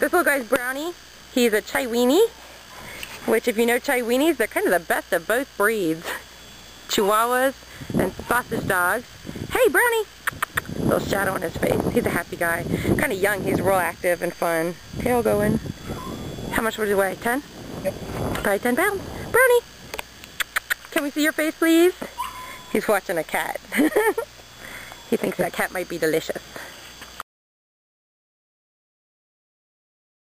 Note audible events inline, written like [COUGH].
This little guy's Brownie. He's a Chiweenie, which if you know Chiweenies, they're kind of the best of both breeds. Chihuahuas and sausage dogs. Hey, Brownie! Little shadow on his face. He's a happy guy. Kind of young. He's real active and fun. Tail going. How much would he weigh? 10? Yep. Probably 10 pounds. Brownie! Can we see your face, please? He's watching a cat. [LAUGHS] he thinks that cat might be delicious.